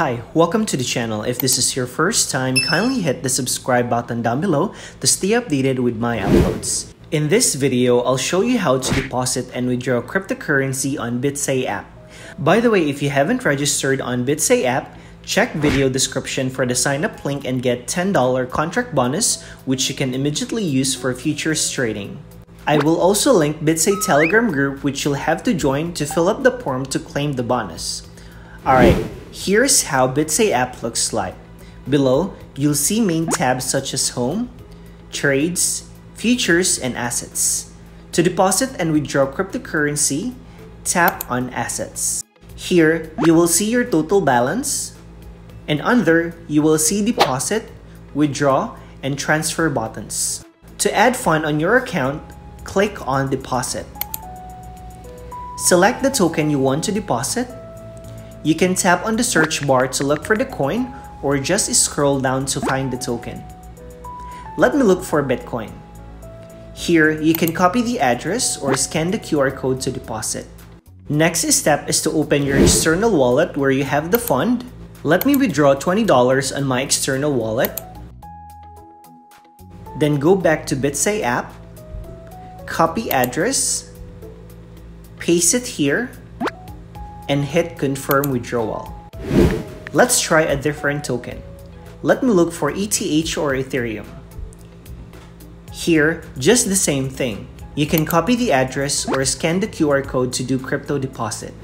Hi, welcome to the channel. If this is your first time, kindly hit the subscribe button down below to stay updated with my uploads. In this video, I'll show you how to deposit and withdraw cryptocurrency on BitZ app. By the way, if you haven't registered on BitZ app, check video description for the sign up link and get $10 contract bonus which you can immediately use for futures trading. I will also link BitZ Telegram group which you'll have to join to fill up the form to claim the bonus. Alright, here's how BitZ app looks like. Below, you'll see main tabs such as Home, Trades, Futures, and Assets. To deposit and withdraw cryptocurrency, tap on Assets. Here, you will see your total balance, and under, you will see Deposit, Withdraw, and Transfer buttons. To add fund on your account, click on Deposit. Select the token you want to deposit you can tap on the search bar to look for the coin or just scroll down to find the token. Let me look for Bitcoin. Here, you can copy the address or scan the QR code to deposit. Next step is to open your external wallet where you have the fund. Let me withdraw $20 on my external wallet. Then go back to BitZ app, copy address, paste it here, and hit confirm withdrawal. Let's try a different token. Let me look for ETH or Ethereum. Here, just the same thing. You can copy the address or scan the QR code to do crypto deposit.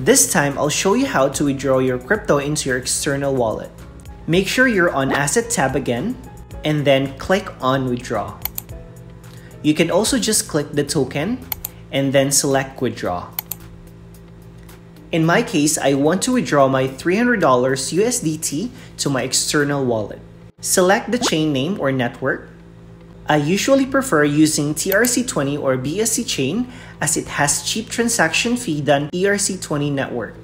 This time, I'll show you how to withdraw your crypto into your external wallet. Make sure you're on Asset tab again, and then click on Withdraw. You can also just click the token, and then select Withdraw. In my case, I want to withdraw my $300 USDT to my external wallet. Select the chain name or network. I usually prefer using TRC20 or BSC chain as it has cheap transaction fee than ERC20 network.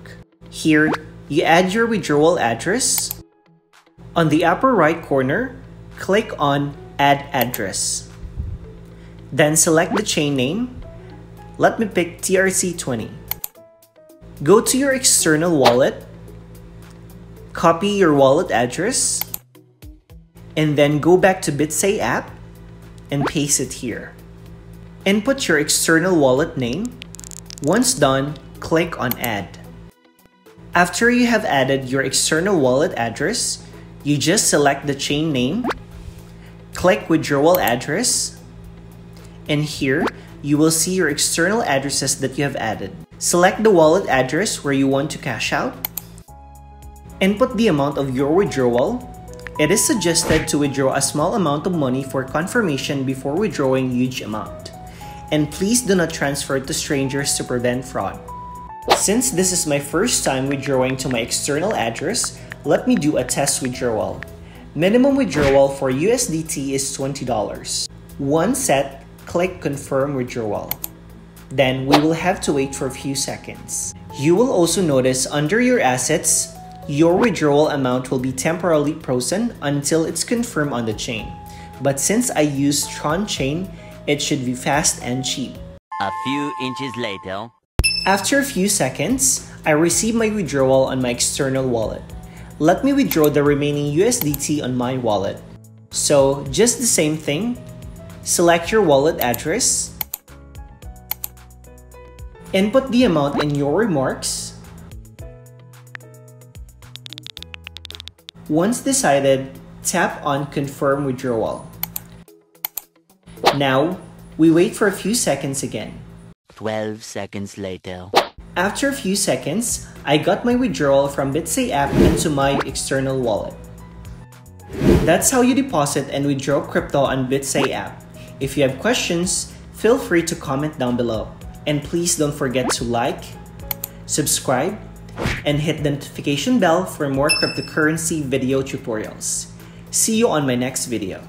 Here, you add your withdrawal address. On the upper right corner, click on Add Address. Then select the chain name. Let me pick TRC20. Go to your external wallet, copy your wallet address, and then go back to BitZ app and paste it here. Input your external wallet name. Once done, click on Add. After you have added your external wallet address, you just select the chain name, click Withdrawal Address, and here you will see your external addresses that you have added. Select the wallet address where you want to cash out. Input the amount of your withdrawal. It is suggested to withdraw a small amount of money for confirmation before withdrawing huge amount. And please do not transfer to strangers to prevent fraud. Since this is my first time withdrawing to my external address, let me do a test withdrawal. Minimum withdrawal for USDT is $20. One set click confirm withdrawal. Then we will have to wait for a few seconds. You will also notice under your assets, your withdrawal amount will be temporarily frozen until it's confirmed on the chain. But since I use Tron chain, it should be fast and cheap. A few inches later. After a few seconds, I receive my withdrawal on my external wallet. Let me withdraw the remaining USDT on my wallet. So just the same thing, Select your wallet address. Input the amount in your remarks. Once decided, tap on Confirm Withdrawal. Now, we wait for a few seconds again. 12 seconds later. After a few seconds, I got my withdrawal from BitZ app into my external wallet. That's how you deposit and withdraw crypto on BitZ app. If you have questions, feel free to comment down below. And please don't forget to like, subscribe, and hit the notification bell for more cryptocurrency video tutorials. See you on my next video.